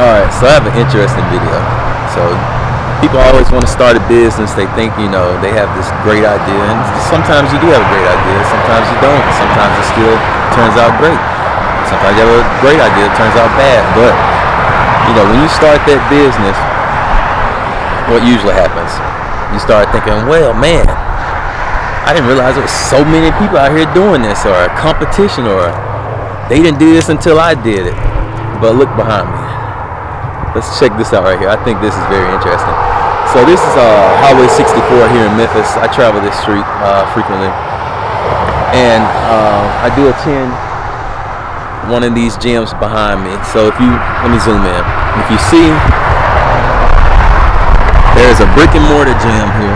Alright, so I have an interesting video. So people always want to start a business. They think, you know, they have this great idea. And sometimes you do have a great idea. Sometimes you don't. Sometimes it still turns out great. Sometimes you have a great idea. It turns out bad. But, you know, when you start that business, what usually happens? You start thinking, well, man, I didn't realize there was so many people out here doing this or a competition or they didn't do this until I did it. But look behind me. Let's check this out right here. I think this is very interesting. So this is uh, Highway 64 here in Memphis. I travel this street uh, frequently. And uh, I do attend one of these gyms behind me. So if you, let me zoom in. If you see, there's a brick and mortar gym here.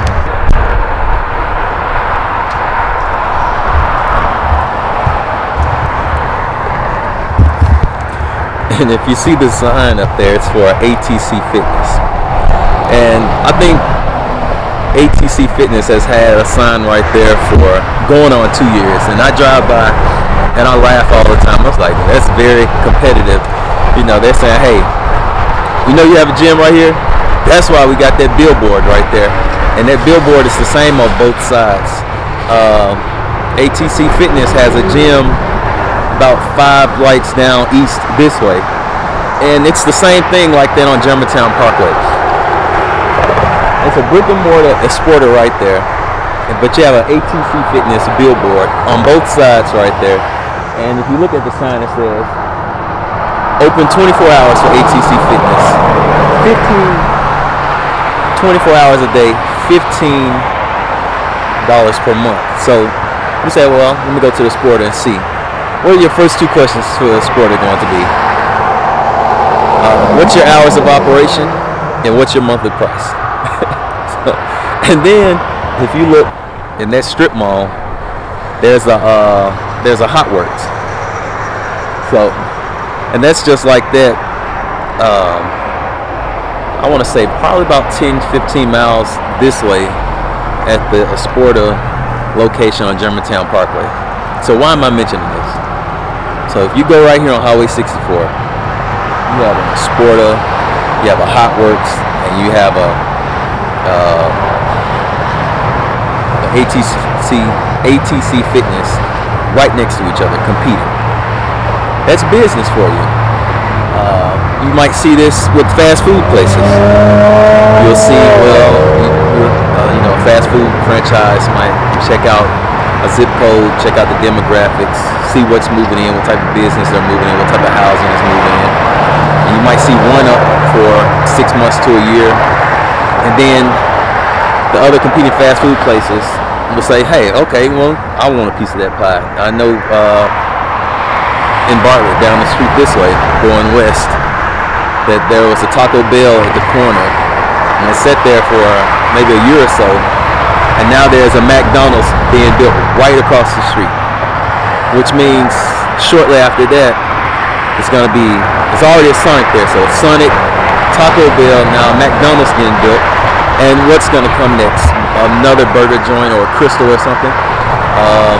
And if you see the sign up there, it's for ATC Fitness. And I think ATC Fitness has had a sign right there for going on two years. And I drive by and I laugh all the time. I was like, that's very competitive. You know, they're saying, hey, you know you have a gym right here? That's why we got that billboard right there. And that billboard is the same on both sides. Uh, ATC Fitness has a gym about five lights down east this way. And it's the same thing like that on Germantown Parkway. It's a brick and mortar Esporta right there. But you have an ATC Fitness billboard on both sides right there. And if you look at the sign, it says open 24 hours for ATC Fitness. 15, 24 hours a day, $15 per month. So you say, well, let me go to the Sporta and see. What are your first two questions for the Sporta going to be? Uh, what's your hours of operation and what's your monthly price? so, and then if you look in that strip mall, there's a uh, there's a Hotworx. So, and that's just like that. Um, I want to say probably about 10, 15 miles this way at the Sporta location on Germantown Parkway. So why am I mentioning this? So if you go right here on Highway 64, you have a Sporta, you have a Hotworx, and you have a, uh, a ATC ATC Fitness right next to each other, competing. That's business for you. Uh, you might see this with fast food places. You'll see, well, you, uh, you know, fast food franchise might check out a zip code, check out the demographics, see what's moving in, what type of business they're moving in, what type of housing is moving in. And you might see one up for six months to a year, and then the other competing fast food places will say, hey, okay, well, I want a piece of that pie. I know uh, in Bartlett, down the street this way, going west, that there was a Taco Bell at the corner, and it sat there for maybe a year or so, and now there's a McDonald's being built right across the street, which means shortly after that, it's going to be, it's already a Sonic there, so Sonic, Taco Bell, now McDonald's getting built, and what's going to come next? Another burger joint or a Krystal or something. Uh,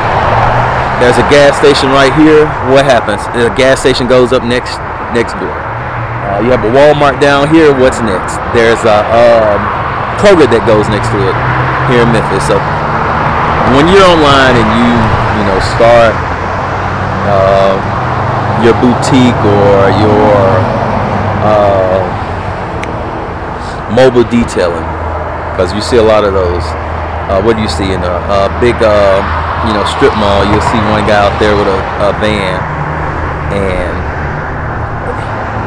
there's a gas station right here. What happens? The gas station goes up next next door. Uh, you have a Walmart down here. What's next? There's a um, Kroger that goes next to it here in Memphis. So when you're online and you you know start uh, your boutique or your uh, mobile detailing, because you see a lot of those. Uh, what do you see in a, a big, uh, you know, strip mall? You'll see one guy out there with a, a, van, and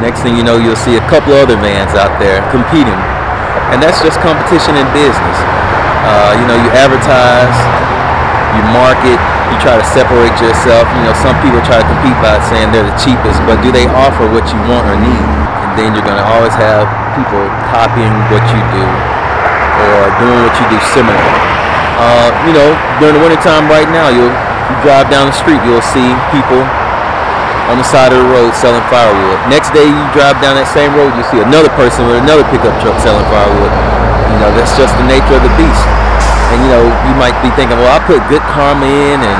next thing you know, you'll see a couple other vans out there competing, and that's just competition in business. Uh, you know, you advertise, you market, you try to separate yourself. You know, some people try to compete by saying they're the cheapest, but do they offer what you want or need? And then you're going to always have people copying what you do or doing what you do similar. Uh, you know, during the wintertime right now, you'll you drive down the street, you'll see people on the side of the road selling firewood. Next day you drive down that same road, you see another person with another pickup truck selling firewood. You know, that's just the nature of the beast. And you know, you might be thinking, well, I put good karma in and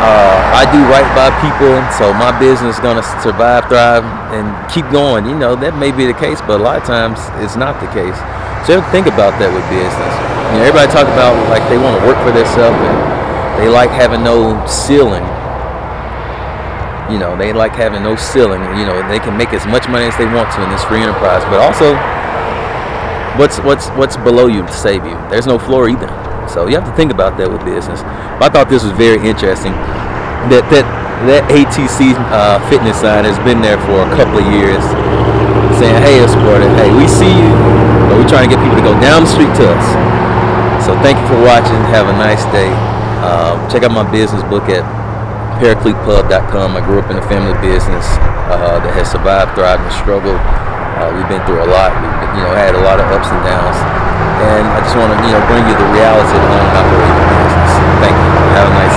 Uh, I do right by people, so my business is gonna survive, thrive, and keep going. You know that may be the case, but a lot of times it's not the case. So think about that with business. You know, everybody talk about like they want to work for themselves and they like having no ceiling. You know, they like having no ceiling. You know, they can make as much money as they want to in this free enterprise, but also what's what's what's below you to save you. There's no floor either. So you have to think about that with business. But I thought this was very interesting. That that that ATC uh, fitness sign has been there for a couple of years, saying, "Hey, Esporta, hey, we see you, but we're trying to get people to go down the street to us." So thank you for watching. Have a nice day. Um, check out my business book at paracletepub.com. I grew up in a family business uh, that has survived, thrived, and struggled. Uh, we've been through a lot. We've been, you know had a lot of ups and downs and I just want to you know bring you the reality of owning and operating business. Thank you. Have a nice day.